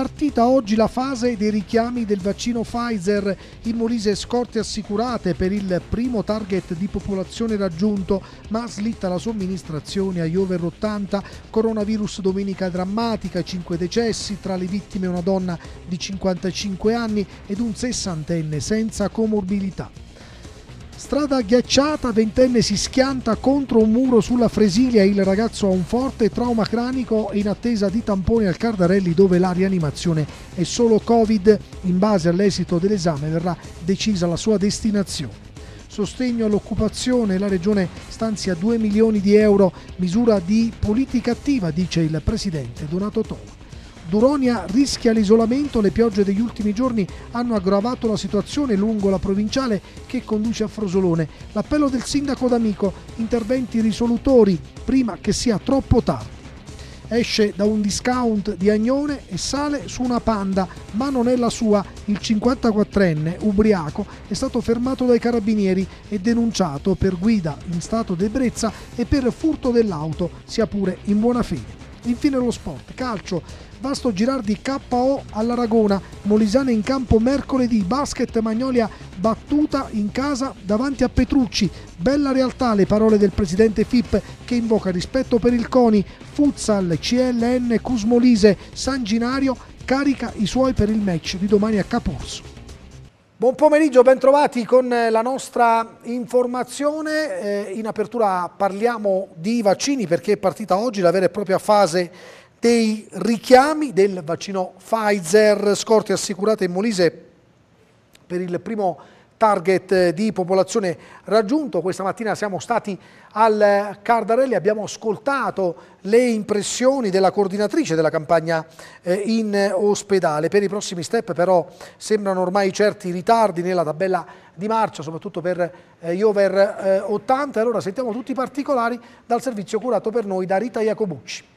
Partita oggi la fase dei richiami del vaccino Pfizer in Molise scorte assicurate per il primo target di popolazione raggiunto, ma slitta la somministrazione agli over 80. Coronavirus domenica drammatica, 5 decessi, tra le vittime una donna di 55 anni ed un sessantenne senza comorbilità. Strada ghiacciata, ventenne si schianta contro un muro sulla Fresilia, il ragazzo ha un forte trauma cranico in attesa di tamponi al Cardarelli dove la rianimazione è solo Covid. In base all'esito dell'esame verrà decisa la sua destinazione. Sostegno all'occupazione, la Regione stanzia 2 milioni di euro, misura di politica attiva, dice il Presidente Donato Toma. Duronia rischia l'isolamento, le piogge degli ultimi giorni hanno aggravato la situazione lungo la provinciale che conduce a Frosolone. L'appello del sindaco d'Amico, interventi risolutori prima che sia troppo tardi. Esce da un discount di Agnone e sale su una panda, ma non è la sua. Il 54enne, ubriaco, è stato fermato dai carabinieri e denunciato per guida in stato d'ebbrezza e per furto dell'auto, sia pure in buona fede. Infine lo sport, calcio, Vasto Girardi KO all'Aragona, Molisane in campo mercoledì, basket Magnolia battuta in casa davanti a Petrucci. Bella realtà le parole del presidente FIP che invoca rispetto per il CONI, Futsal, CLN, Cusmolise, San Ginario carica i suoi per il match di domani a Caporso. Buon pomeriggio, bentrovati con la nostra informazione. Eh, in apertura parliamo di vaccini perché è partita oggi la vera e propria fase dei richiami del vaccino Pfizer, scorte assicurate in Molise per il primo target di popolazione raggiunto. Questa mattina siamo stati al Cardarelli, abbiamo ascoltato le impressioni della coordinatrice della campagna eh, in ospedale. Per i prossimi step però sembrano ormai certi ritardi nella tabella di marcia, soprattutto per eh, gli over 80. Allora sentiamo tutti i particolari dal servizio curato per noi da Rita Iacobucci.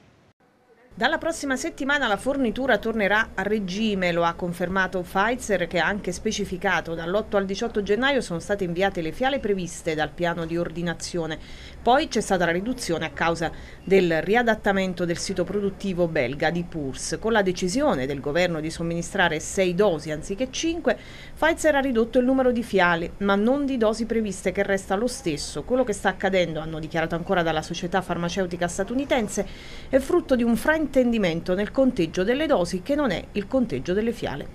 Dalla prossima settimana la fornitura tornerà a regime, lo ha confermato Pfizer che ha anche specificato dall'8 al 18 gennaio sono state inviate le fiale previste dal piano di ordinazione. Poi c'è stata la riduzione a causa del riadattamento del sito produttivo belga di Purs. Con la decisione del governo di somministrare 6 dosi anziché 5, Pfizer ha ridotto il numero di fiale, ma non di dosi previste che resta lo stesso. Quello che sta accadendo, hanno dichiarato ancora dalla società farmaceutica statunitense, è frutto di un fraintendimento nel conteggio delle dosi che non è il conteggio delle fiale.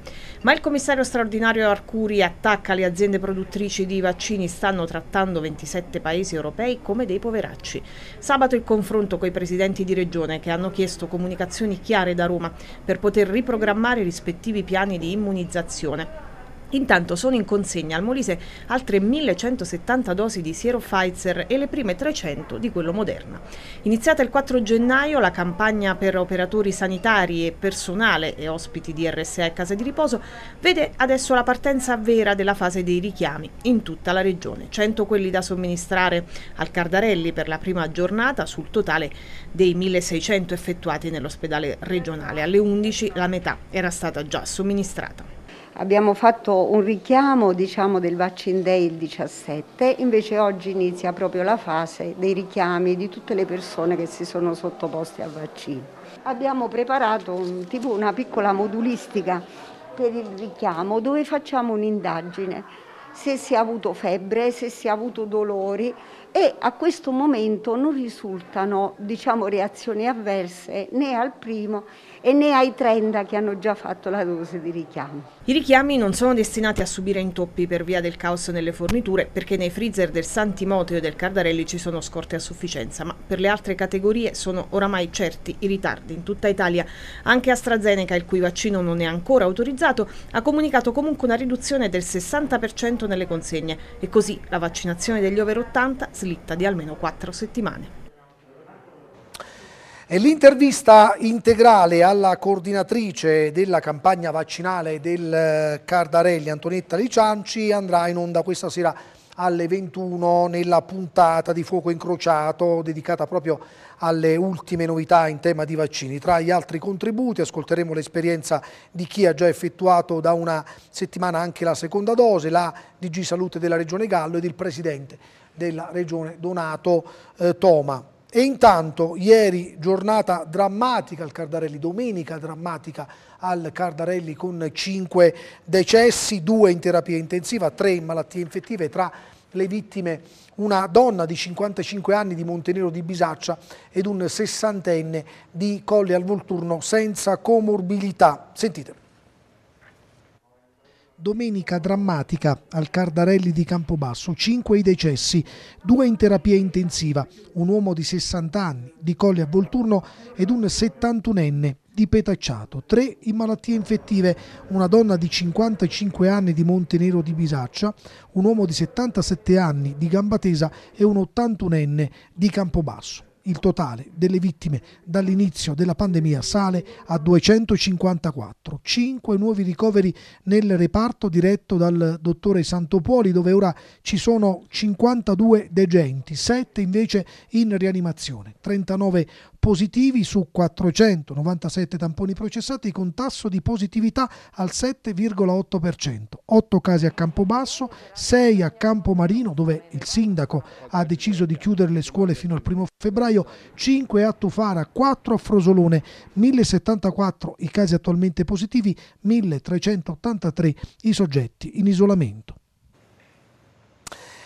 Ma il commissario straordinario Arcuri attacca le aziende produttrici di vaccini stanno trattando 27 paesi europei come dei poveracci. Sabato il confronto con i presidenti di regione che hanno chiesto comunicazioni chiare da Roma per poter riprogrammare i rispettivi piani di immunizzazione. Intanto sono in consegna al Molise altre 1170 dosi di siero Pfizer e le prime 300 di quello Moderna. Iniziata il 4 gennaio la campagna per operatori sanitari e personale e ospiti di RSA e case di riposo vede adesso la partenza vera della fase dei richiami in tutta la regione. 100 quelli da somministrare al Cardarelli per la prima giornata sul totale dei 1600 effettuati nell'ospedale regionale. Alle 11 la metà era stata già somministrata. Abbiamo fatto un richiamo diciamo, del Vaccine Day il 17, invece oggi inizia proprio la fase dei richiami di tutte le persone che si sono sottoposte al vaccino. Abbiamo preparato un, tipo una piccola modulistica per il richiamo dove facciamo un'indagine se si è avuto febbre, se si è avuto dolori e a questo momento non risultano diciamo, reazioni avverse né al primo e né ai 30 che hanno già fatto la dose di richiamo. I richiami non sono destinati a subire intoppi per via del caos nelle forniture perché nei freezer del San Timoteo e del Cardarelli ci sono scorte a sufficienza, ma per le altre categorie sono oramai certi i ritardi in tutta Italia. Anche AstraZeneca, il cui vaccino non è ancora autorizzato, ha comunicato comunque una riduzione del 60% nelle consegne e così la vaccinazione degli over 80 slitta di almeno 4 settimane. L'intervista integrale alla coordinatrice della campagna vaccinale del eh, Cardarelli, Antonietta Licianci, andrà in onda questa sera alle 21 nella puntata di Fuoco Incrociato dedicata proprio alle ultime novità in tema di vaccini. Tra gli altri contributi ascolteremo l'esperienza di chi ha già effettuato da una settimana anche la seconda dose, la DG Salute della Regione Gallo ed il Presidente della Regione Donato eh, Toma. E intanto ieri giornata drammatica al Cardarelli, domenica drammatica al Cardarelli con 5 decessi, 2 in terapia intensiva, 3 in malattie infettive, tra le vittime una donna di 55 anni di Montenero di Bisaccia ed un sessantenne di Colle al Volturno senza comorbilità. Sentite. Domenica drammatica al Cardarelli di Campobasso, 5 i decessi, 2 in terapia intensiva, un uomo di 60 anni di Colle a Volturno ed un 71enne di Petacciato, 3 in malattie infettive, una donna di 55 anni di Montenero di Bisaccia, un uomo di 77 anni di Gambatesa e un 81enne di Campobasso. Il totale delle vittime dall'inizio della pandemia sale a 254, 5 nuovi ricoveri nel reparto diretto dal dottore Santopuoli dove ora ci sono 52 degenti, 7 invece in rianimazione, 39 positivi su 497 tamponi processati con tasso di positività al 7,8%, 8 casi a Campobasso, 6 a Campomarino dove il sindaco ha deciso di chiudere le scuole fino al 1 febbraio, 5 a Tufara, 4 a Frosolone, 1074 i casi attualmente positivi, 1383 i soggetti in isolamento.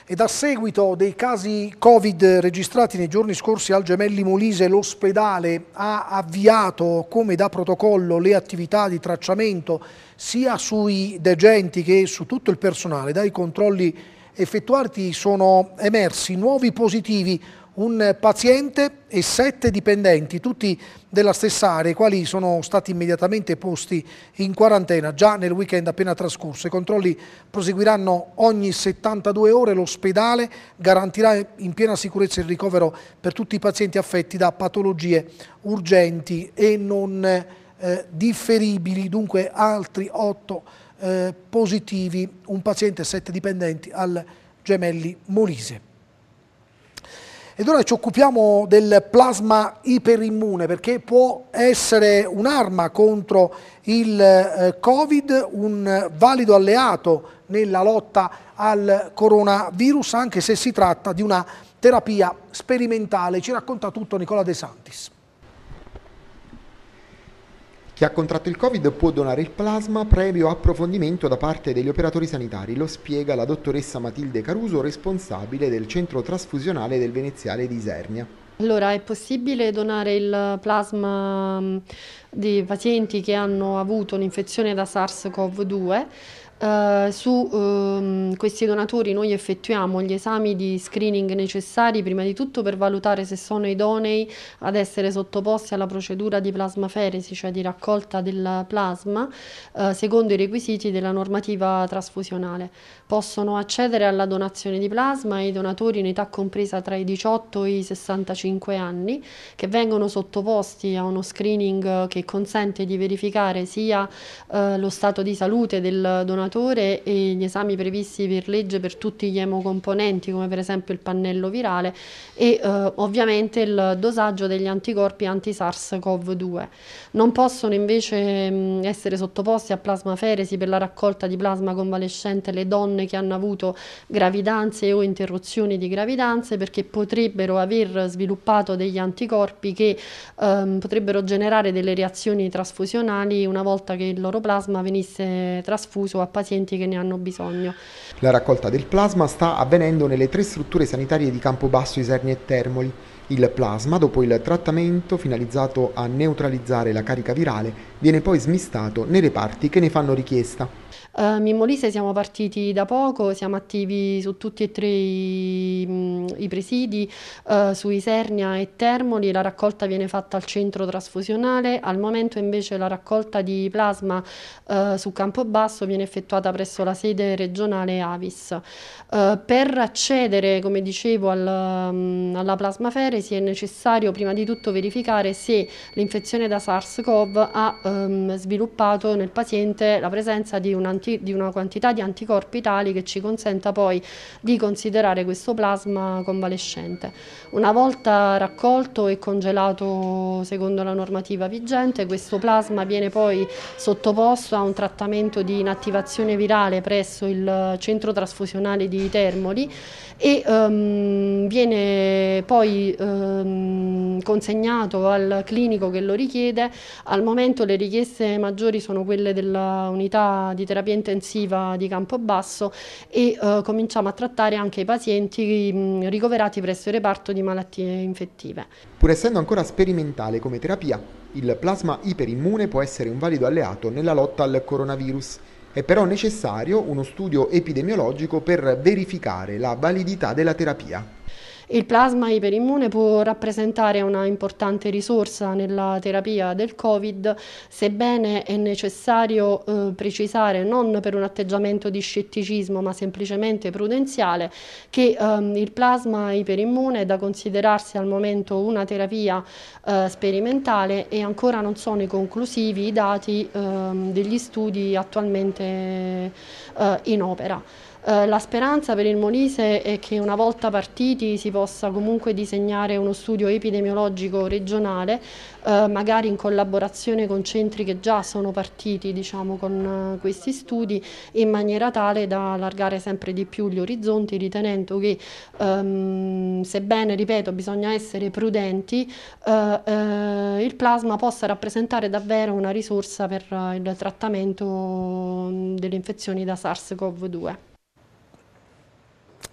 Ed a seguito dei casi Covid registrati nei giorni scorsi al Gemelli Molise, l'ospedale ha avviato come da protocollo le attività di tracciamento sia sui degenti che su tutto il personale. Dai controlli effettuati sono emersi nuovi positivi un paziente e sette dipendenti, tutti della stessa area, i quali sono stati immediatamente posti in quarantena già nel weekend appena trascorso. I controlli proseguiranno ogni 72 ore, l'ospedale garantirà in piena sicurezza il ricovero per tutti i pazienti affetti da patologie urgenti e non eh, differibili, dunque altri otto eh, positivi, un paziente e sette dipendenti al Gemelli Molise. Ed ora ci occupiamo del plasma iperimmune perché può essere un'arma contro il eh, Covid, un valido alleato nella lotta al coronavirus, anche se si tratta di una terapia sperimentale. Ci racconta tutto Nicola De Santis. Chi ha contratto il Covid può donare il plasma previo approfondimento da parte degli operatori sanitari, lo spiega la dottoressa Matilde Caruso, responsabile del centro trasfusionale del Veneziale di Isernia. Allora, è possibile donare il plasma di pazienti che hanno avuto un'infezione da SARS-CoV-2 Uh, su uh, questi donatori noi effettuiamo gli esami di screening necessari prima di tutto per valutare se sono idonei ad essere sottoposti alla procedura di plasmaferesi, cioè di raccolta del plasma, uh, secondo i requisiti della normativa trasfusionale. Possono accedere alla donazione di plasma i donatori in età compresa tra i 18 e i 65 anni che vengono sottoposti a uno screening che consente di verificare sia eh, lo stato di salute del donatore donatore e gli esami previsti per legge per tutti gli emocomponenti come per esempio il pannello virale e eh, ovviamente il dosaggio degli anticorpi anti-SARS-CoV-2. Non possono invece mh, essere sottoposti a plasmaferesi per la raccolta di plasma convalescente le donne che hanno avuto gravidanze o interruzioni di gravidanze perché potrebbero aver sviluppato degli anticorpi che ehm, potrebbero generare delle reazioni trasfusionali una volta che il loro plasma venisse trasfuso a pazienti pazienti che ne hanno bisogno. La raccolta del plasma sta avvenendo nelle tre strutture sanitarie di Campobasso, Isernia e Termoli. Il plasma, dopo il trattamento finalizzato a neutralizzare la carica virale, viene poi smistato nei reparti che ne fanno richiesta. Uh, Mimmolise siamo partiti da poco, siamo attivi su tutti e tre i, i presidi, uh, su Isernia e Termoli, la raccolta viene fatta al centro trasfusionale, al momento invece la raccolta di plasma uh, su Campobasso viene effettuata presso la sede regionale Avis. per accedere, come dicevo, al, um, alla plasmaferesi è necessario prima di tutto verificare se l'infezione da SARS-CoV ha um, sviluppato nel paziente la presenza di un anti, di una quantità di anticorpi tali che ci consenta poi di considerare questo plasma convalescente. Una volta raccolto e congelato secondo la normativa vigente, questo plasma viene poi sottoposto a un trattamento di inattivazione virale presso il centro trasfusionale di Termoli e um, viene poi ehm, consegnato al clinico che lo richiede. Al momento le richieste maggiori sono quelle dell'unità di terapia intensiva di Campobasso e eh, cominciamo a trattare anche i pazienti mh, ricoverati presso il reparto di malattie infettive. Pur essendo ancora sperimentale come terapia, il plasma iperimmune può essere un valido alleato nella lotta al coronavirus. È però necessario uno studio epidemiologico per verificare la validità della terapia. Il plasma iperimmune può rappresentare una importante risorsa nella terapia del Covid, sebbene è necessario eh, precisare, non per un atteggiamento di scetticismo ma semplicemente prudenziale, che ehm, il plasma iperimmune è da considerarsi al momento una terapia eh, sperimentale e ancora non sono conclusivi i dati ehm, degli studi attualmente eh, in opera. Eh, la speranza per il Molise è che una volta partiti si possa comunque disegnare uno studio epidemiologico regionale, eh, magari in collaborazione con centri che già sono partiti diciamo, con uh, questi studi, in maniera tale da allargare sempre di più gli orizzonti, ritenendo che, ehm, sebbene, ripeto, bisogna essere prudenti, eh, eh, il plasma possa rappresentare davvero una risorsa per il trattamento delle infezioni da SARS-CoV-2.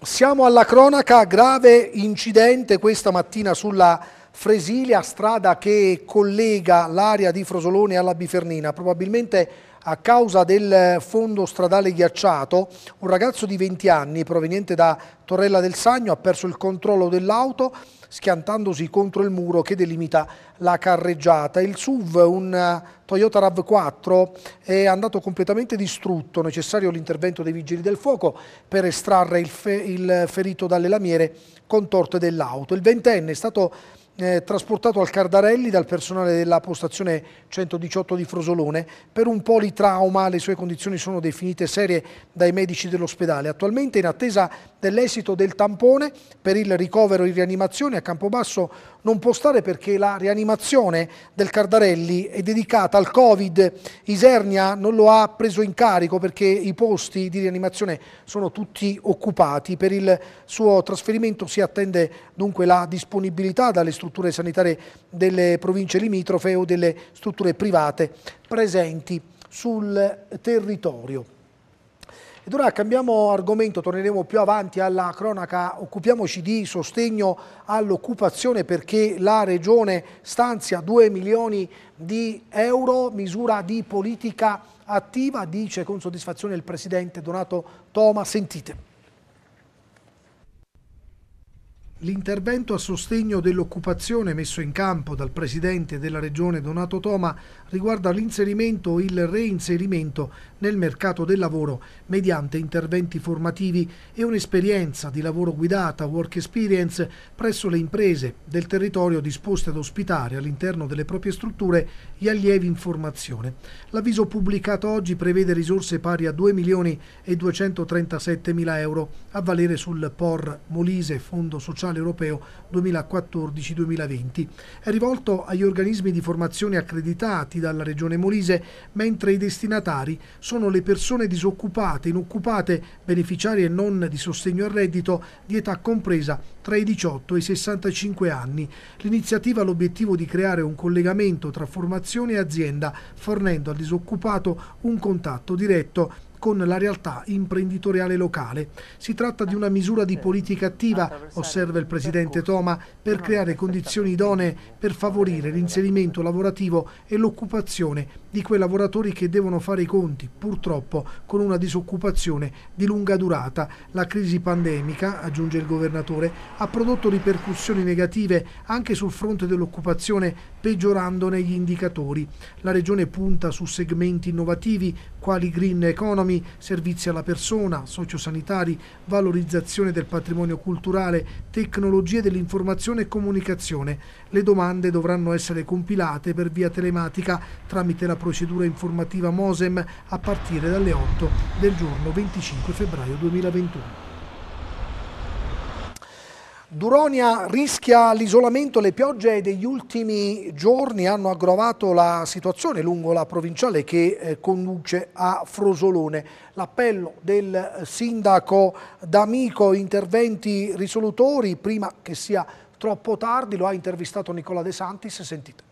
Siamo alla cronaca, grave incidente questa mattina sulla Fresilia, strada che collega l'area di Frosolone alla Bifernina, probabilmente a causa del fondo stradale ghiacciato, un ragazzo di 20 anni proveniente da Torrella del Sagno ha perso il controllo dell'auto schiantandosi contro il muro che delimita la carreggiata. Il SUV, un eh, Toyota RAV4, è andato completamente distrutto, necessario l'intervento dei vigili del fuoco per estrarre il, fe il ferito dalle lamiere contorte dell'auto. Il ventenne è stato eh, trasportato al Cardarelli dal personale della postazione 118 di Frosolone per un politrauma. Le sue condizioni sono definite serie dai medici dell'ospedale. Attualmente in attesa dell'esito del tampone per il ricovero in rianimazione a Campobasso non può stare perché la rianimazione del Cardarelli è dedicata al Covid. Isernia non lo ha preso in carico perché i posti di rianimazione sono tutti occupati. Per il suo trasferimento si attende dunque la disponibilità dalle strutture sanitarie delle province limitrofe o delle strutture private presenti sul territorio. Ed ora cambiamo argomento, torneremo più avanti alla cronaca, occupiamoci di sostegno all'occupazione perché la Regione stanzia 2 milioni di euro, misura di politica attiva, dice con soddisfazione il Presidente Donato Toma. Sentite. L'intervento a sostegno dell'occupazione messo in campo dal Presidente della Regione Donato Toma riguarda l'inserimento o il reinserimento nel mercato del lavoro mediante interventi formativi e un'esperienza di lavoro guidata, work experience, presso le imprese del territorio disposte ad ospitare all'interno delle proprie strutture gli allievi in formazione. L'avviso pubblicato oggi prevede risorse pari a 2 milioni e 237 mila euro a valere sul POR Molise, Fondo Sociale Europeo 2014-2020. È rivolto agli organismi di formazione accreditati dalla Regione Molise, mentre i destinatari sono le persone disoccupate, inoccupate, beneficiarie non di sostegno al reddito di età compresa tra i 18 e i 65 anni. L'iniziativa ha l'obiettivo di creare un collegamento tra formazione e azienda, fornendo al disoccupato un contatto diretto con la realtà imprenditoriale locale. Si tratta di una misura di politica attiva, osserva il Presidente Toma, per creare condizioni idonee per favorire l'inserimento lavorativo e l'occupazione di quei lavoratori che devono fare i conti, purtroppo, con una disoccupazione di lunga durata. La crisi pandemica, aggiunge il governatore, ha prodotto ripercussioni negative anche sul fronte dell'occupazione, peggiorandone gli indicatori. La Regione punta su segmenti innovativi quali green economy, servizi alla persona, sociosanitari, valorizzazione del patrimonio culturale, tecnologie dell'informazione e comunicazione. Le domande dovranno essere compilate per via telematica tramite la procedura informativa MOSEM a partire dalle 8 del giorno 25 febbraio 2021. Duronia rischia l'isolamento, le piogge degli ultimi giorni hanno aggravato la situazione lungo la provinciale che eh, conduce a Frosolone. L'appello del sindaco D'Amico, interventi risolutori prima che sia troppo tardi, lo ha intervistato Nicola De Santis, sentite.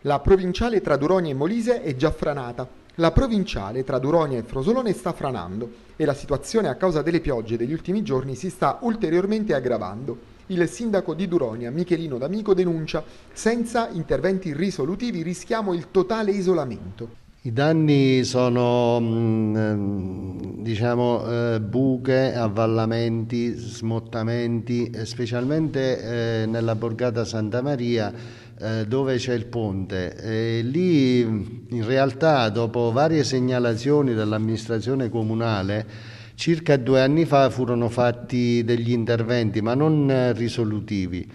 La provinciale tra Duronia e Molise è già franata. La provinciale tra Duronia e Frosolone sta franando e la situazione a causa delle piogge degli ultimi giorni si sta ulteriormente aggravando. Il sindaco di Duronia, Michelino D'Amico, denuncia senza interventi risolutivi rischiamo il totale isolamento. I danni sono mm, diciamo, eh, buche, avvallamenti, smottamenti, specialmente eh, nella borgata Santa Maria eh, dove c'è il ponte. E lì in realtà dopo varie segnalazioni dell'amministrazione comunale circa due anni fa furono fatti degli interventi ma non risolutivi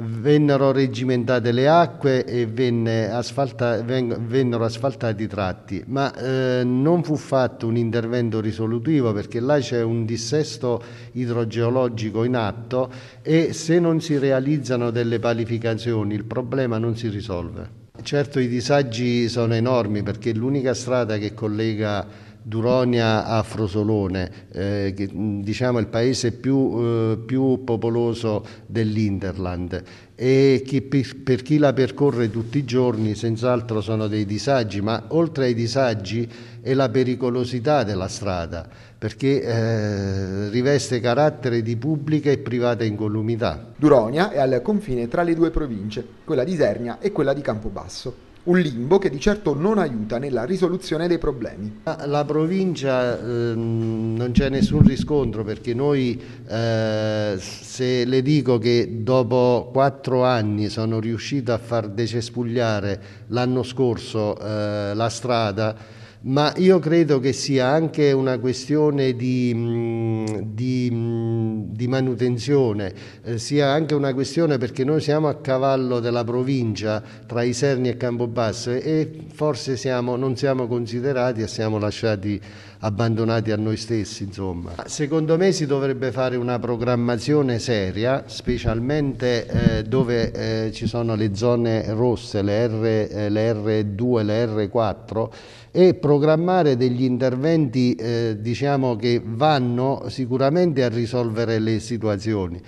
vennero regimentate le acque e venne asfalta, vennero asfaltati i tratti, ma eh, non fu fatto un intervento risolutivo perché là c'è un dissesto idrogeologico in atto e se non si realizzano delle palificazioni il problema non si risolve. Certo i disagi sono enormi perché l'unica strada che collega Duronia a Frosolone, eh, che, diciamo il paese più, eh, più popoloso dell'Interland e chi, per chi la percorre tutti i giorni senz'altro sono dei disagi, ma oltre ai disagi è la pericolosità della strada perché eh, riveste carattere di pubblica e privata incolumità. Duronia è al confine tra le due province, quella di Isernia e quella di Campobasso un limbo che di certo non aiuta nella risoluzione dei problemi. La provincia eh, non c'è nessun riscontro perché noi eh, se le dico che dopo quattro anni sono riuscito a far decespugliare l'anno scorso eh, la strada ma io credo che sia anche una questione di, mm, di, mm, di manutenzione, eh, sia anche una questione perché noi siamo a cavallo della provincia tra Iserni e Campobasso e forse siamo, non siamo considerati e siamo lasciati abbandonati a noi stessi. Insomma. Secondo me si dovrebbe fare una programmazione seria, specialmente eh, dove eh, ci sono le zone rosse, le, R, eh, le R2 e le R4 e programmare degli interventi eh, diciamo, che vanno sicuramente a risolvere le situazioni.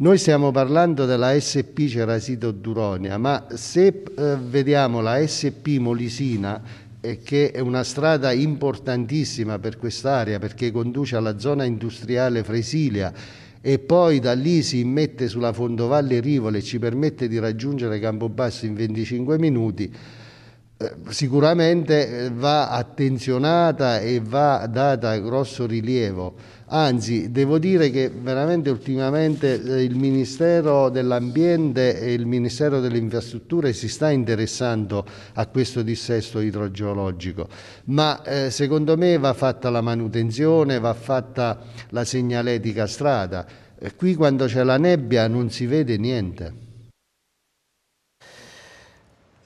Noi stiamo parlando della SP Cerasito Duronia, ma se eh, vediamo la SP Molisina, eh, che è una strada importantissima per quest'area perché conduce alla zona industriale Fresilia e poi da lì si immette sulla Fondovalle Rivole e ci permette di raggiungere Campobasso in 25 minuti, sicuramente eh, va attenzionata e va data grosso rilievo. Anzi, devo dire che veramente ultimamente eh, il Ministero dell'Ambiente e il Ministero delle Infrastrutture si sta interessando a questo dissesto idrogeologico, ma eh, secondo me va fatta la manutenzione, va fatta la segnaletica strada. qui quando c'è la nebbia non si vede niente.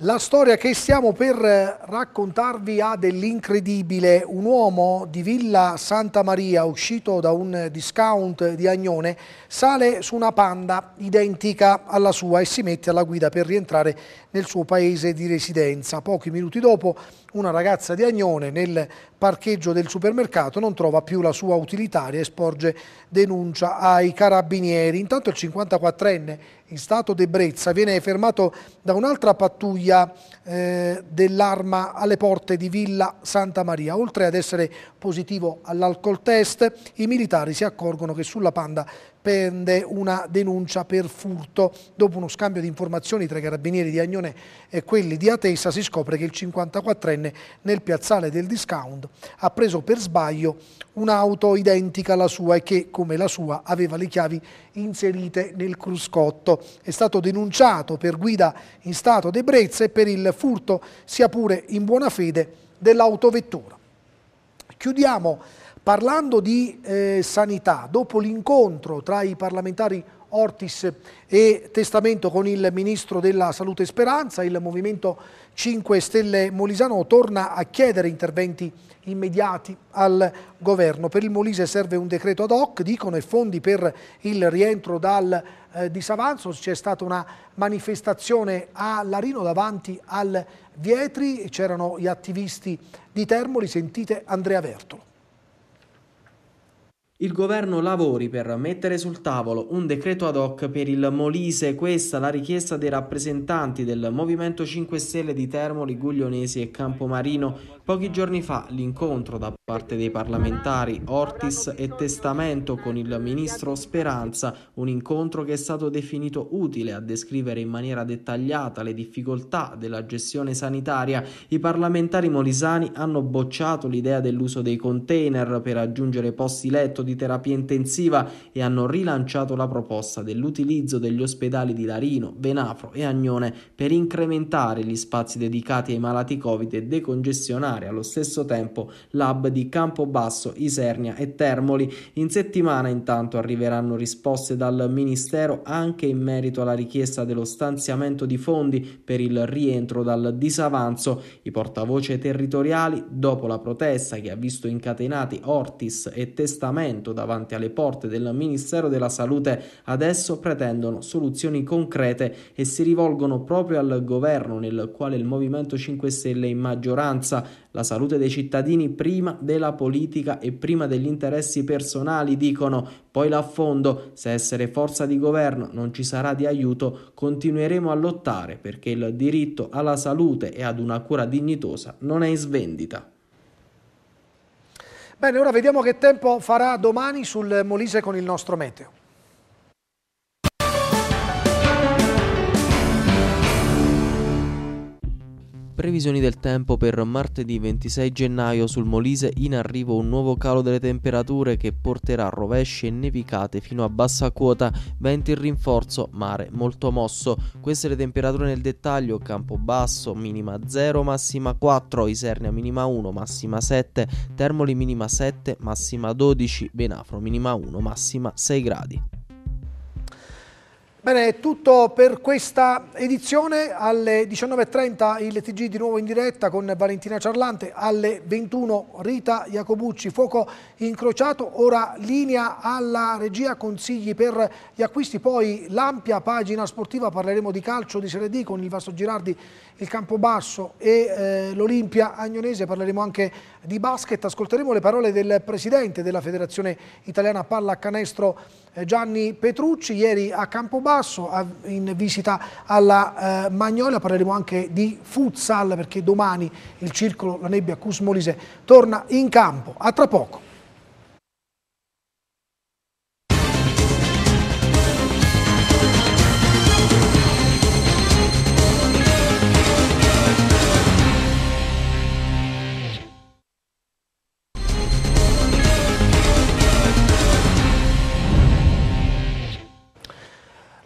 La storia che stiamo per raccontarvi ha dell'incredibile. Un uomo di Villa Santa Maria, uscito da un discount di Agnone, sale su una panda identica alla sua e si mette alla guida per rientrare nel suo paese di residenza. Pochi minuti dopo una ragazza di Agnone nel parcheggio del supermercato non trova più la sua utilitaria e sporge denuncia ai carabinieri. Intanto il 54enne in stato d'ebbrezza viene fermato da un'altra pattuglia eh, dell'arma alle porte di Villa Santa Maria. Oltre ad essere positivo all'alcol test, i militari si accorgono che sulla panda pende una denuncia per furto. Dopo uno scambio di informazioni tra i carabinieri di Agnone e quelli di Atessa si scopre che il 54enne nel piazzale del discount ha preso per sbaglio un'auto identica alla sua e che, come la sua, aveva le chiavi inserite nel cruscotto. È stato denunciato per guida in stato d'ebbrezza e per il furto, sia pure in buona fede, dell'autovettura. Chiudiamo Parlando di eh, sanità, dopo l'incontro tra i parlamentari Ortis e Testamento con il Ministro della Salute Speranza, il Movimento 5 Stelle Molisano torna a chiedere interventi immediati al governo. Per il Molise serve un decreto ad hoc, dicono, e fondi per il rientro dal eh, disavanzo. C'è stata una manifestazione a Larino davanti al Vietri, c'erano gli attivisti di Termoli, sentite Andrea Vertolo. Il governo lavori per mettere sul tavolo un decreto ad hoc per il Molise, questa la richiesta dei rappresentanti del Movimento 5 Stelle di Termoli, Guglionesi e Campomarino. Pochi giorni fa l'incontro da parte dei parlamentari Ortis e Testamento con il ministro Speranza, un incontro che è stato definito utile a descrivere in maniera dettagliata le difficoltà della gestione sanitaria. I parlamentari molisani hanno bocciato l'idea dell'uso dei container per aggiungere posti letto di terapia intensiva e hanno rilanciato la proposta dell'utilizzo degli ospedali di Larino, Venafro e Agnone per incrementare gli spazi dedicati ai malati Covid e decongestionare allo stesso tempo l'hub di Campobasso, Isernia e Termoli. In settimana intanto arriveranno risposte dal Ministero anche in merito alla richiesta dello stanziamento di fondi per il rientro dal disavanzo. I portavoce territoriali, dopo la protesta che ha visto incatenati Ortis e Testamento davanti alle porte del Ministero della Salute adesso pretendono soluzioni concrete e si rivolgono proprio al governo nel quale il Movimento 5 Stelle è in maggioranza. La salute dei cittadini prima della politica e prima degli interessi personali, dicono. Poi l'affondo, se essere forza di governo non ci sarà di aiuto, continueremo a lottare perché il diritto alla salute e ad una cura dignitosa non è in svendita. Bene, ora vediamo che tempo farà domani sul Molise con il nostro meteo. Previsioni del tempo per martedì 26 gennaio sul Molise. In arrivo un nuovo calo delle temperature che porterà rovesci e nevicate fino a bassa quota, venti in rinforzo, mare molto mosso. Queste le temperature nel dettaglio, Campobasso minima 0, massima 4, Isernia minima 1, massima 7, Termoli minima 7, massima 12, Benafro minima 1, massima 6 gradi. Bene, è tutto per questa edizione. Alle 19.30 il TG di nuovo in diretta con Valentina Ciarlante. Alle 21 Rita Iacobucci, fuoco incrociato. Ora linea alla regia, consigli per gli acquisti. Poi l'ampia pagina sportiva, parleremo di calcio di Serie D con il Vasto Girardi, il Campobasso e eh, l'Olimpia Agnonese. Parleremo anche di basket. Ascolteremo le parole del presidente della Federazione Italiana Palla Canestro eh, Gianni Petrucci. Ieri a Campobasso Basso in visita alla eh, Magnolia, parleremo anche di futsal perché domani il circolo La Nebbia Cusmolise torna in campo. A tra poco.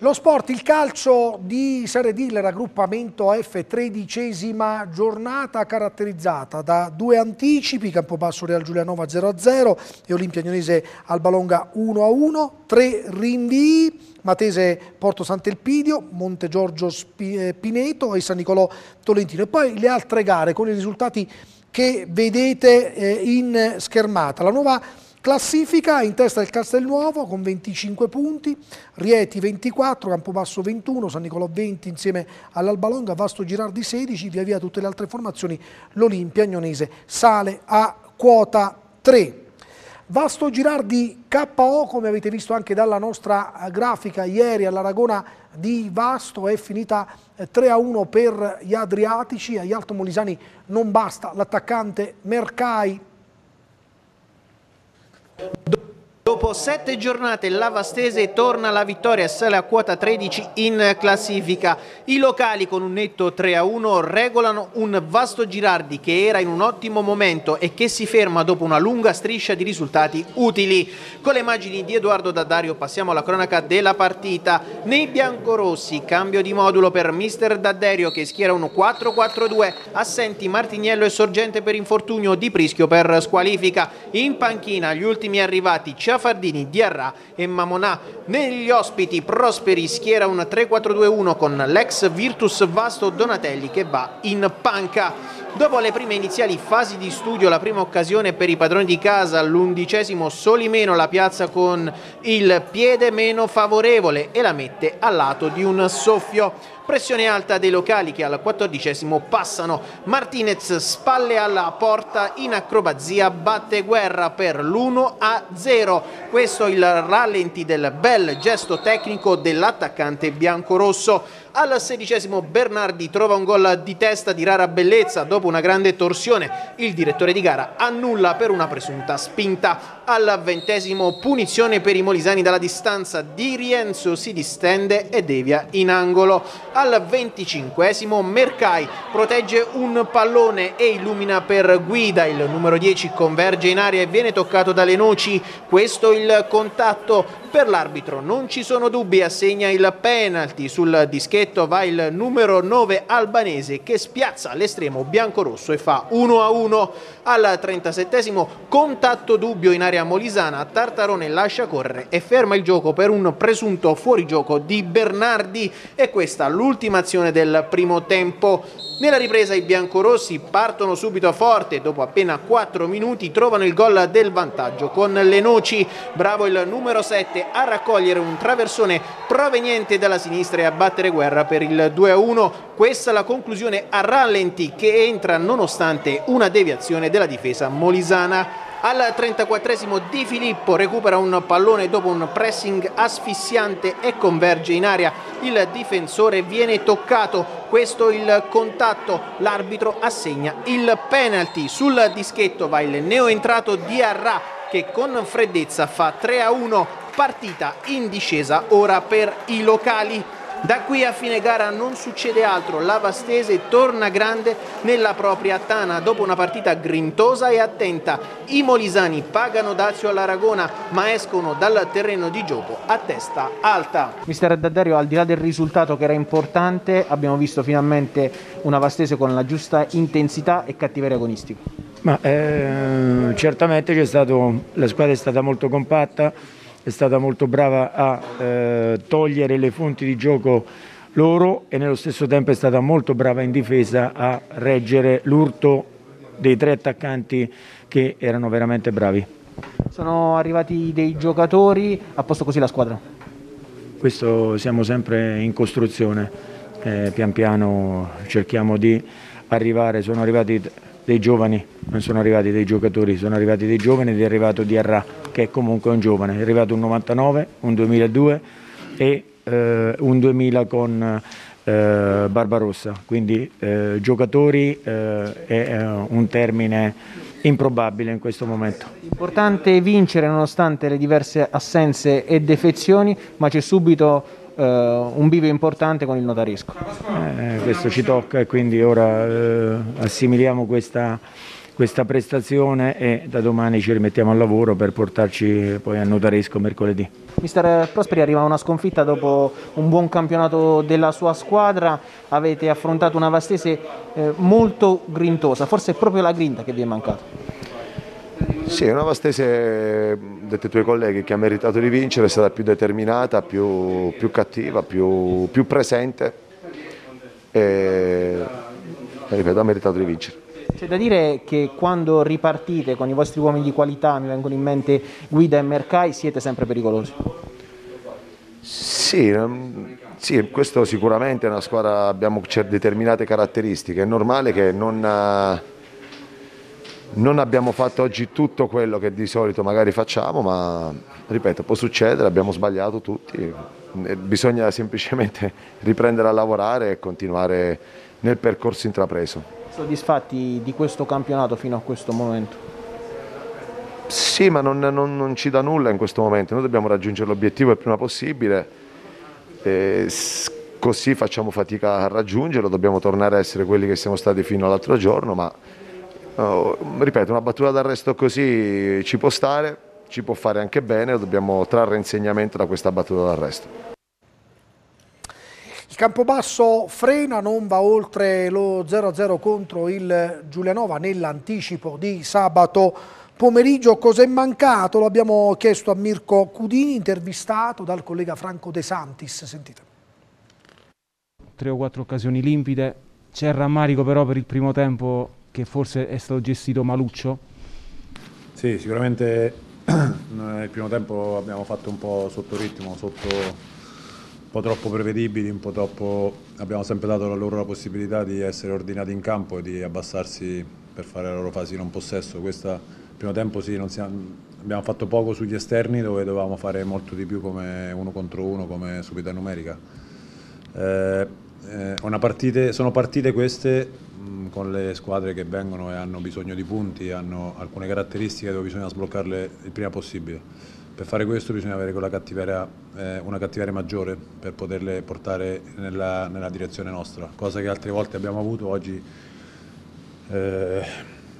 Lo sport, il calcio di Serie D, il raggruppamento F, tredicesima giornata caratterizzata da due anticipi, Campobasso Real Giulianova 0-0 e Olimpia Agnonese Albalonga 1-1, tre rinvii, Matese Porto Sant'Elpidio, Monte Giorgio eh, Pineto e San Nicolò Tolentino. E poi le altre gare con i risultati che vedete eh, in schermata. La nuova Classifica in testa il Castelnuovo con 25 punti, Rieti 24, Campobasso 21, San Nicolò 20 insieme all'Albalonga, Vasto Girardi 16, via via tutte le altre formazioni, l'Olimpia Agnonese sale a quota 3. Vasto Girardi KO, come avete visto anche dalla nostra grafica ieri all'Aragona di Vasto, è finita 3-1 eh, per gli Adriatici, agli altomolisani non basta, l'attaccante Mercai do Dopo sette giornate la Vastese torna alla vittoria sale a quota 13 in classifica. I locali con un netto 3-1 regolano un vasto Girardi che era in un ottimo momento e che si ferma dopo una lunga striscia di risultati utili. Con le immagini di Edoardo Daddario passiamo alla cronaca della partita. Nei biancorossi cambio di modulo per mister Daddario che schiera un 4-4-2, assenti Martiniello e Sorgente per infortunio di Prischio per squalifica. In panchina gli ultimi arrivati Ciao Fardini, Diarra e Mamonà. Negli ospiti Prosperi schiera un 3-4-2-1 con l'ex Virtus Vasto Donatelli che va in panca. Dopo le prime iniziali fasi di studio, la prima occasione per i padroni di casa, all'undicesimo soli meno la piazza con il piede meno favorevole e la mette al lato di un soffio. Pressione alta dei locali che al quattordicesimo passano. Martinez spalle alla porta in acrobazia batte guerra per l'1 a 0. Questo il rallenti del bel gesto tecnico dell'attaccante biancorosso. Al sedicesimo Bernardi trova un gol di testa di rara bellezza dopo una grande torsione. Il direttore di gara annulla per una presunta spinta. Al ventesimo punizione per i molisani dalla distanza di Rienzo si distende e devia in angolo. Al venticinquesimo Mercai protegge un pallone e illumina per guida. Il numero 10 converge in aria e viene toccato dalle noci. Questo il contatto per l'arbitro non ci sono dubbi, assegna il penalty. Sul dischetto va il numero 9 albanese che spiazza l'estremo biancorosso e fa 1 a 1. Al 37 contatto dubbio in area molisana, Tartarone lascia correre e ferma il gioco per un presunto fuorigioco di Bernardi e questa l'ultima azione del primo tempo. Nella ripresa i biancorossi partono subito forte, dopo appena 4 minuti trovano il gol del vantaggio con le noci. Bravo il numero 7 a raccogliere un traversone proveniente dalla sinistra e a battere guerra per il 2-1. Questa la conclusione a rallenti che entra nonostante una deviazione della difesa molisana. Al 34esimo Di Filippo recupera un pallone dopo un pressing asfissiante e converge in aria. Il difensore viene toccato, questo il contatto, l'arbitro assegna il penalty. Sul dischetto va il neoentrato Diarra che con freddezza fa 3 a 1, partita in discesa ora per i locali. Da qui a fine gara non succede altro, la Vastese torna grande nella propria tana dopo una partita grintosa e attenta. I molisani pagano dazio all'Aragona ma escono dal terreno di gioco a testa alta. Mister Daddario, al di là del risultato che era importante, abbiamo visto finalmente una Vastese con la giusta intensità e cattiveria agonistica. Ma, eh, certamente c'è stato, la squadra è stata molto compatta, è stata molto brava a eh, togliere le fonti di gioco loro e nello stesso tempo è stata molto brava in difesa a reggere l'urto dei tre attaccanti che erano veramente bravi. Sono arrivati dei giocatori, a posto così la squadra? Questo siamo sempre in costruzione, eh, pian piano cerchiamo di arrivare, sono arrivati dei giovani, non sono arrivati dei giocatori, sono arrivati dei giovani ed è arrivato Diarra che è comunque un giovane, è arrivato un 99, un 2002 e eh, un 2000 con eh, Barbarossa, quindi eh, giocatori eh, è eh, un termine improbabile in questo momento. Importante vincere nonostante le diverse assenze e defezioni, ma c'è subito Uh, un bivio importante con il notarisco. Eh, questo ci tocca e quindi ora assimiliamo questa, questa, prestazione e da domani ci rimettiamo al lavoro per portarci poi a notarisco mercoledì. Mister Prosperi arriva una sconfitta dopo un buon campionato della sua squadra, avete affrontato una Vastese eh, molto grintosa, forse è proprio la grinta che vi è mancata. Sì, è una Vastese, detto i tuoi colleghi, che ha meritato di vincere, è stata più determinata, più, più cattiva, più, più, presente e, ripeto, ha meritato di vincere. C'è da dire che quando ripartite con i vostri uomini di qualità, mi vengono in mente Guida e Mercai, siete sempre pericolosi? Sì, sì, questo sicuramente è una squadra, abbiamo determinate caratteristiche, è normale che non non abbiamo fatto oggi tutto quello che di solito magari facciamo, ma ripeto, può succedere, abbiamo sbagliato tutti, bisogna semplicemente riprendere a lavorare e continuare nel percorso intrapreso. Soddisfatti di questo campionato fino a questo momento? Sì, ma non, non, non ci dà nulla in questo momento, noi dobbiamo raggiungere l'obiettivo il prima possibile, e così facciamo fatica a raggiungerlo, dobbiamo tornare a essere quelli che siamo stati fino all'altro giorno, ma Oh, ripeto, una battuta d'arresto così ci può stare, ci può fare anche bene, dobbiamo trarre insegnamento da questa battuta d'arresto. Il Campobasso frena, non va oltre lo 0-0 contro il Giulianova nell'anticipo di sabato pomeriggio. Cos'è mancato? Lo abbiamo chiesto a Mirko Cudini, intervistato dal collega Franco De Santis. Sentite. Tre o quattro occasioni limpide, c'è rammarico però per il primo tempo che forse è stato gestito maluccio? Sì, sicuramente nel primo tempo abbiamo fatto un po' sotto ritmo, sotto un po' troppo prevedibili, un po' troppo... abbiamo sempre dato loro la possibilità di essere ordinati in campo e di abbassarsi per fare la loro fase non possesso. Questa, primo tempo sì, siamo, abbiamo fatto poco sugli esterni dove dovevamo fare molto di più come uno contro uno, come subita numerica. Eh, eh, partite, sono partite queste mh, con le squadre che vengono e hanno bisogno di punti, hanno alcune caratteristiche dove bisogna sbloccarle il prima possibile. Per fare questo bisogna avere cattiveria, eh, una cattiveria maggiore per poterle portare nella, nella, direzione nostra, cosa che altre volte abbiamo avuto, oggi eh,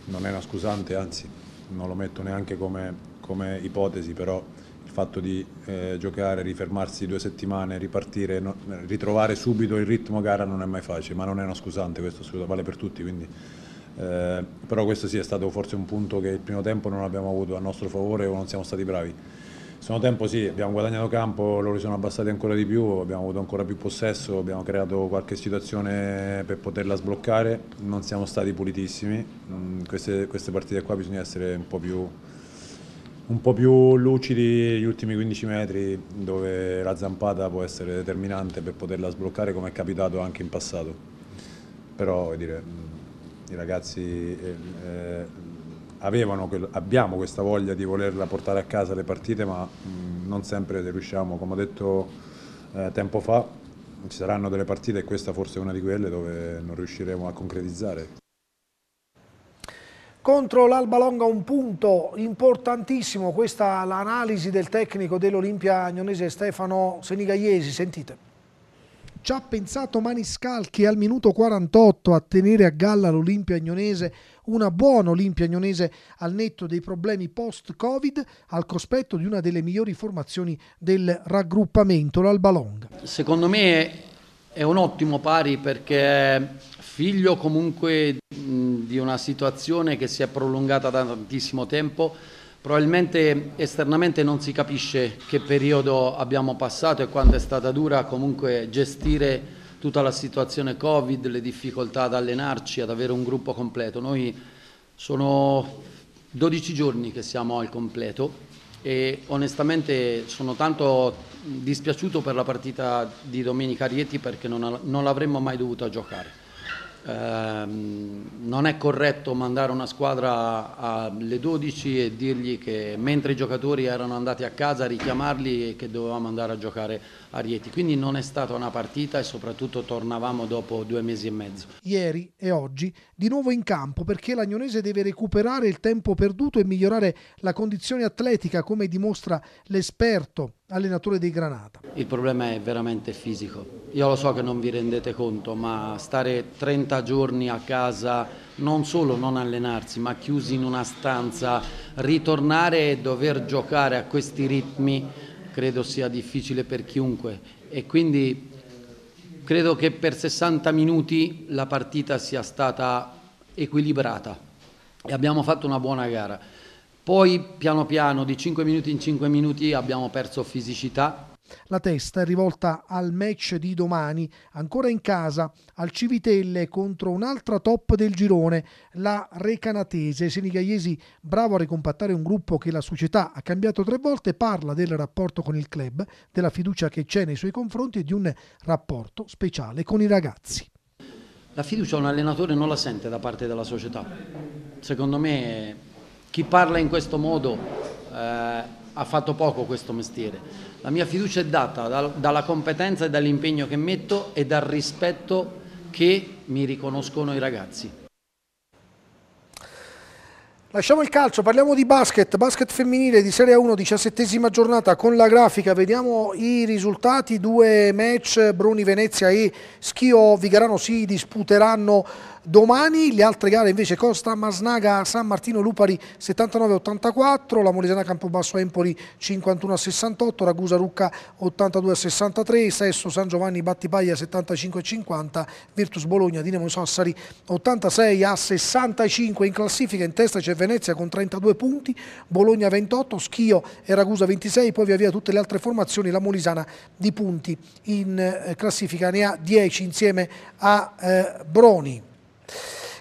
non è una scusante, anzi non lo metto neanche come, come ipotesi, però il fatto di eh, giocare, rifermarsi due settimane, ripartire, no, ritrovare subito il ritmo gara non è mai facile, ma non è una scusante, questo vale per tutti, quindi, eh, però questo sì è stato forse un punto che il primo tempo non abbiamo avuto a nostro favore o non siamo stati bravi. Secondo tempo sì, abbiamo guadagnato campo, loro sono abbassati ancora di più, abbiamo avuto ancora più possesso, abbiamo creato qualche situazione per poterla sbloccare, non siamo stati pulitissimi, mm, queste, queste partite qua bisogna essere un po' più un po' più lucidi gli ultimi 15 metri dove la zampata può essere determinante per poterla sbloccare come è capitato anche in passato. Però dire, mm, i ragazzi eh, eh avevano, abbiamo questa voglia di volerla portare a casa le partite, ma non sempre riusciamo, come ho detto eh, tempo fa, ci saranno delle partite e questa forse è una di quelle dove non riusciremo a concretizzare. Contro l'Alba Longa un punto importantissimo, questa è l'analisi del tecnico dell'Olimpia Agnonese Stefano Senigagliesi, sentite. Ci ha pensato Maniscalchi al minuto 48 a tenere a galla l'Olimpia Agnonese una buona Olimpia Agnonese al netto dei problemi post-Covid, al cospetto di una delle migliori formazioni del raggruppamento, l'Alba Longa. Secondo me è un ottimo pari perché figlio comunque di una situazione che si è prolungata da tantissimo tempo, probabilmente esternamente non si capisce che periodo abbiamo passato e quanto è stata dura comunque gestire tutta la situazione Covid, le difficoltà ad allenarci, ad avere un gruppo completo. Noi sono 12 giorni che siamo al completo e onestamente sono tanto dispiaciuto per la partita di Domenica Rieti perché non, non l'avremmo mai dovuta giocare. Ehm, non è corretto mandare una squadra alle 12 e dirgli che mentre i giocatori erano andati a casa richiamarli e che dovevamo andare a giocare a Rieti. Quindi non è stata una partita e soprattutto tornavamo dopo due mesi e mezzo. Ieri e oggi di nuovo in campo perché l'Agnonese deve recuperare il tempo perduto e migliorare la condizione atletica come dimostra l'esperto allenatore dei Granata. Il problema è veramente fisico. Io lo so che non vi rendete conto, ma stare 30 giorni a casa, non solo non allenarsi, ma chiusi in una stanza, ritornare e dover giocare a questi ritmi, credo sia difficile per chiunque. E quindi credo che per 60 minuti la partita sia stata equilibrata e abbiamo fatto una buona gara. Poi piano piano, di 5 minuti in 5 minuti, abbiamo perso fisicità. La testa è rivolta al match di domani, ancora in casa, al Civitelle contro un'altra top del girone, la Recanatese. Senigalesi, bravo a ricompattare un gruppo che la società ha cambiato tre volte, parla del rapporto con il club, della fiducia che c'è nei suoi confronti e di un rapporto speciale con i ragazzi. La fiducia un allenatore non la sente da parte della società. Secondo me chi parla in questo modo eh, ha fatto poco questo mestiere. La mia fiducia è data dal, dalla competenza e dall'impegno che metto e dal rispetto che mi riconoscono i ragazzi. Lasciamo il calcio, parliamo di basket, basket femminile di Serie 1, diciassettesima giornata con la grafica, vediamo i risultati, due match, Bruni Venezia e Schio Vigarano si disputeranno Domani. Le altre gare invece Costa Masnaga San Martino Lupari 79-84, la Molesana Campobasso Empoli 51-68, Ragusa Rucca 82-63, Sesso San Giovanni Battipaglia 75-50, Virtus Bologna Dinamo Sassari 86 a 65 in classifica, in testa c'è Venezia con 32 punti, Bologna 28, Schio e Ragusa 26, poi via via tutte le altre formazioni, la Molisana di punti in eh, classifica. Ne ha 10 insieme a eh, Broni.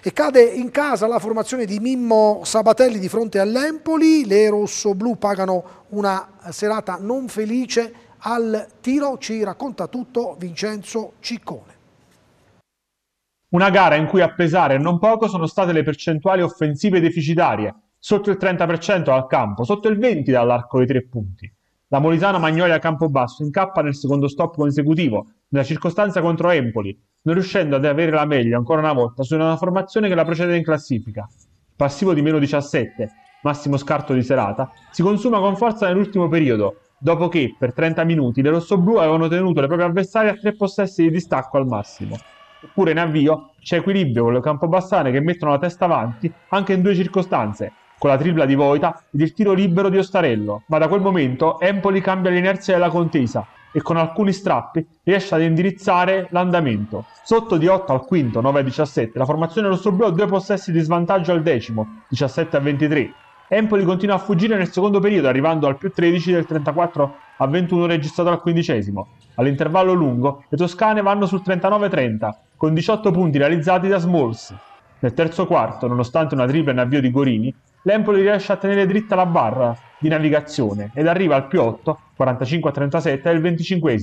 E cade in casa la formazione di Mimmo Sabatelli di fronte all'Empoli, le rossoblù pagano una serata non felice al tiro. Ci racconta tutto Vincenzo Ciccone. Una gara in cui a pesare non poco sono state le percentuali offensive deficitarie, sotto il 30% al campo, sotto il 20% dall'arco dei tre punti. La Molisana Magnolia a Campobasso incappa nel secondo stop consecutivo, nella circostanza contro Empoli, non riuscendo ad avere la meglio ancora una volta su una formazione che la precede in classifica. Passivo di meno 17, massimo scarto di serata, si consuma con forza nell'ultimo periodo, dopo che per 30 minuti le rossoblù avevano tenuto le proprie avversarie a tre possessi di distacco al massimo. Eppure in avvio c'è equilibrio con le campobassane che mettono la testa avanti anche in due circostanze, con la tripla di Voita ed il tiro libero di Ostarello, ma da quel momento Empoli cambia l'inerzia della contesa e con alcuni strappi riesce ad indirizzare l'andamento. Sotto di 8 al quinto, 9 a 17, la formazione rossoblù ha due possessi di svantaggio al decimo, 17 a 23. Empoli continua a fuggire nel secondo periodo, arrivando al più 13 del 34 a 21 registrato al quindicesimo. All'intervallo lungo, le toscane vanno sul 39-30, con 18 punti realizzati da Smalls. Nel terzo quarto, nonostante una tripla in avvio di Gorini, l'Empoli riesce a tenere dritta la barra di navigazione ed arriva al più 8, 45 a 37 del 25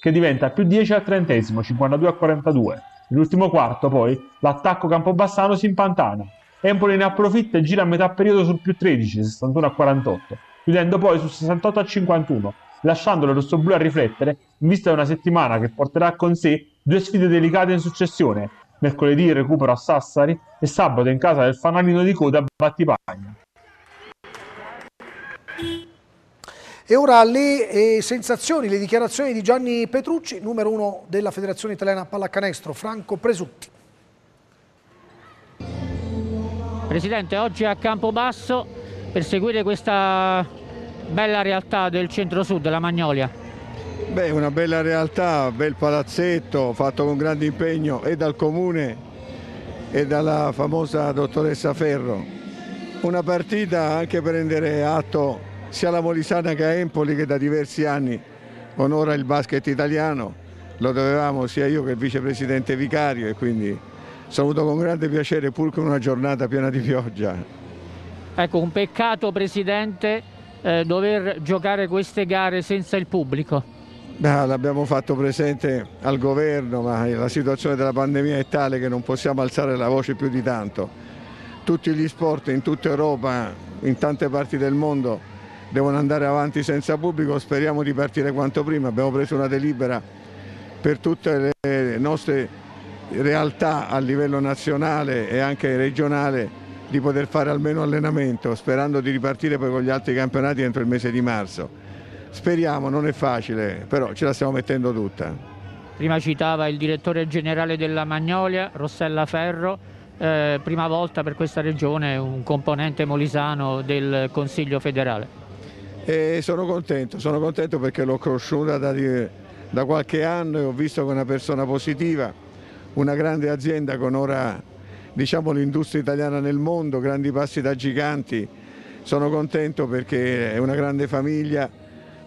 che diventa più 10 al 30 52 a 42. Nell'ultimo quarto, poi, l'attacco campobassano si impantana. Empoli ne approfitta e gira a metà periodo sul più 13, 61 a 48, chiudendo poi su 68 a 51, lasciando le rossoblù a riflettere in vista di una settimana che porterà con sé due sfide delicate in successione, mercoledì il recupero a Sassari e sabato in casa del fanalino di coda a Battipagna. E ora le eh, sensazioni, le dichiarazioni di Gianni Petrucci, numero uno della Federazione Italiana Pallacanestro, Franco Presutti. Presidente, oggi a Campobasso per seguire questa bella realtà del centro-sud, della Magnolia. Beh, una bella realtà, bel palazzetto fatto con grande impegno e dal comune e dalla famosa dottoressa Ferro. Una partita anche per rendere atto sia alla Molisana che a Empoli che da diversi anni onora il basket italiano. Lo dovevamo sia io che il vicepresidente vicario e quindi saluto con grande piacere pur con una giornata piena di pioggia. Ecco, un peccato Presidente eh, dover giocare queste gare senza il pubblico. L'abbiamo fatto presente al governo, ma la situazione della pandemia è tale che non possiamo alzare la voce più di tanto. Tutti gli sport in tutta Europa, in tante parti del mondo, devono andare avanti senza pubblico, speriamo di partire quanto prima. Abbiamo preso una delibera per tutte le nostre realtà a livello nazionale e anche regionale di poter fare almeno allenamento, sperando di ripartire poi con gli altri campionati entro il mese di marzo. Speriamo, non è facile, però ce la stiamo mettendo tutta. Prima citava il direttore generale della Magnolia, Rossella Ferro, eh, prima volta per questa regione un componente molisano del Consiglio federale. E sono contento, sono contento perché l'ho conosciuta da, da qualche anno e ho visto che è una persona positiva, una grande azienda con ora diciamo, l'industria italiana nel mondo, grandi passi da giganti. Sono contento perché è una grande famiglia,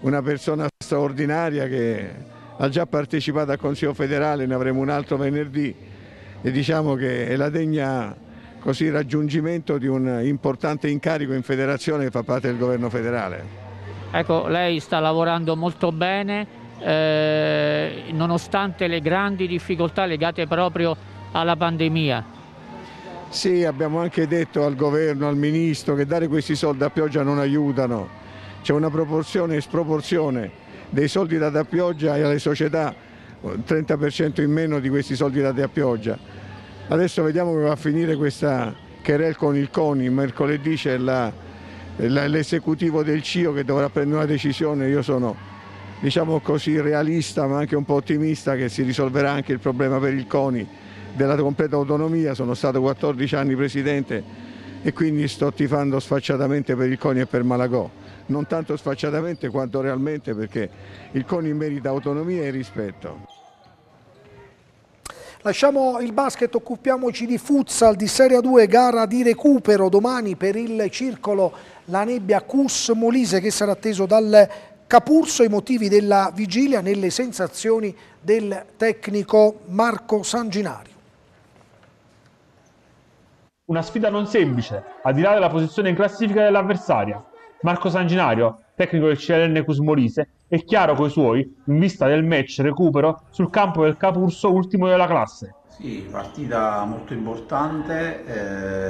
una persona straordinaria che ha già partecipato al Consiglio federale, ne avremo un altro venerdì e diciamo che è la degna così, raggiungimento di un importante incarico in federazione che fa parte del governo federale. Ecco, lei sta lavorando molto bene, eh, nonostante le grandi difficoltà legate proprio alla pandemia. Sì, abbiamo anche detto al governo, al ministro che dare questi soldi a pioggia non aiutano, c'è una proporzione e sproporzione dei soldi dati a pioggia e alle società 30% in meno di questi soldi dati a pioggia. Adesso vediamo come va a finire questa querel con il CONI, mercoledì c'è l'esecutivo del CIO che dovrà prendere una decisione, io sono diciamo così realista ma anche un po' ottimista che si risolverà anche il problema per il CONI della completa autonomia, sono stato 14 anni presidente e quindi sto tifando sfacciatamente per il CONI e per Malagò non tanto sfacciatamente quanto realmente perché il CONI merita autonomia e rispetto. Lasciamo il basket, occupiamoci di futsal di Serie 2, gara di recupero domani per il circolo La Nebbia Cus Molise che sarà atteso dal Capurso. I motivi della vigilia nelle sensazioni del tecnico Marco Sanginario. Una sfida non semplice, al di là della posizione in classifica dell'avversaria. Marco Sanginario, tecnico del CLN Cusmolise, è chiaro coi suoi in vista del match recupero sul campo del Capurso ultimo della classe. Sì, partita molto importante,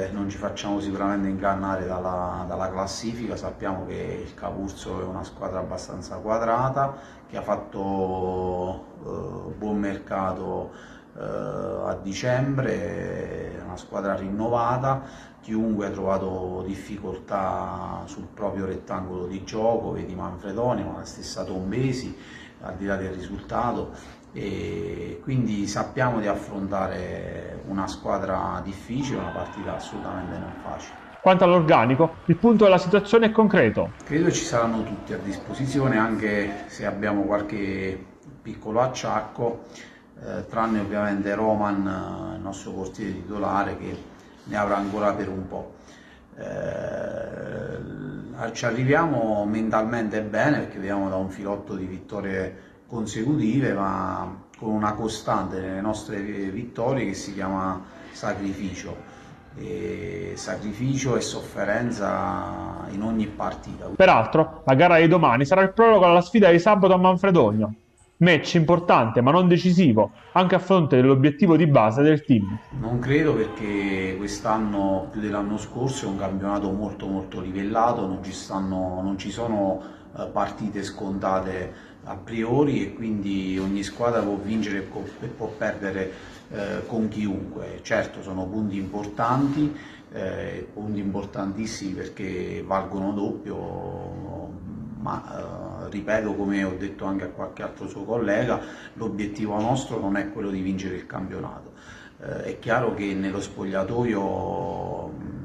eh, non ci facciamo sicuramente ingannare dalla, dalla, classifica, sappiamo che il Capurso è una squadra abbastanza quadrata, che ha fatto eh, buon mercato eh, a dicembre, è una squadra rinnovata, chiunque ha trovato difficoltà sul proprio rettangolo di gioco, vedi Manfredoni, ma la stessa Tombesi, al di là del risultato, e quindi sappiamo di affrontare una squadra difficile, una partita assolutamente non facile. Quanto all'organico, il punto della situazione è concreto. Credo ci saranno tutti a disposizione, anche se abbiamo qualche piccolo acciacco, eh, tranne ovviamente Roman, il nostro portiere titolare, che ne avrà ancora per un po'. Eh, ci arriviamo mentalmente bene perché vediamo da un filotto di vittorie consecutive ma con una costante nelle nostre vittorie che si chiama sacrificio. E sacrificio e sofferenza in ogni partita. Peraltro, la gara di domani sarà il prologo alla sfida di sabato a Manfredonia. Match importante ma non decisivo, anche a fronte dell'obiettivo di base del team. Non credo perché quest'anno più dell'anno scorso è un campionato molto molto livellato, non ci, stanno, non ci sono eh, partite scontate a priori e quindi ogni squadra può vincere e può perdere eh, con chiunque. Certo sono punti importanti, eh, punti importantissimi perché valgono doppio, ma eh, ripeto come ho detto anche a qualche altro suo collega, l'obiettivo nostro non è quello di vincere il campionato. Eh, è chiaro che nello spogliatoio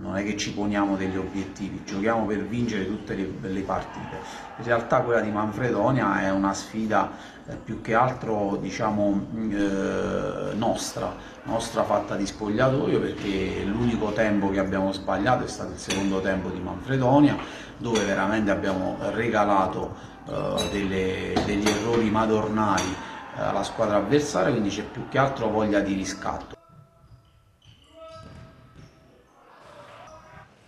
non è che ci poniamo degli obiettivi, giochiamo per vincere tutte le, le partite. In realtà quella di Manfredonia è una sfida eh, più che altro diciamo, eh, nostra, nostra fatta di spogliatoio perché l'unico tempo che abbiamo sbagliato è stato il secondo tempo di Manfredonia dove veramente abbiamo regalato eh, delle, degli errori madornali eh, alla squadra avversaria, quindi c'è più che altro voglia di riscatto.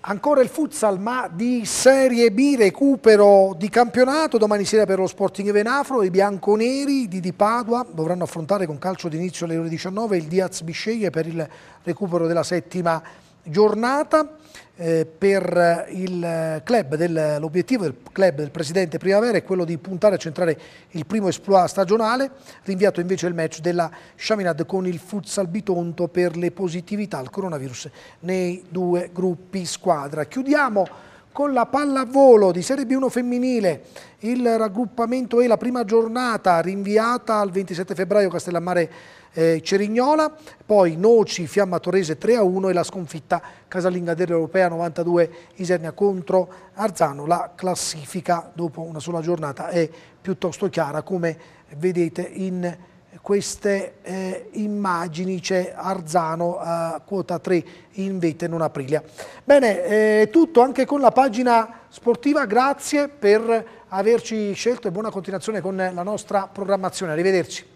Ancora il futsal, ma di Serie B, recupero di campionato. Domani sera per lo Sporting Venafro, i bianconeri di Di Padua dovranno affrontare con calcio d'inizio alle ore 19 il Diaz Bisceglie per il recupero della settima giornata eh, per il club, del, l'obiettivo del club del presidente Primavera è quello di puntare a centrare il primo esploit stagionale, rinviato invece il match della Chaminade con il futsal Bitonto per le positività al coronavirus nei due gruppi squadra. Chiudiamo con la pallavolo di Serie B1 femminile, il raggruppamento e la prima giornata rinviata al 27 febbraio Castellammare eh, Cerignola, poi Noci, Fiamma Torrese 3-1 e la sconfitta casalinga dell'Europea 92 Isernia contro Arzano. La classifica dopo una sola giornata è piuttosto chiara come vedete in queste eh, immagini c'è Arzano a quota 3 in Vete non Aprilia. Bene, è eh, tutto anche con la pagina sportiva, grazie per averci scelto e buona continuazione con la nostra programmazione. Arrivederci.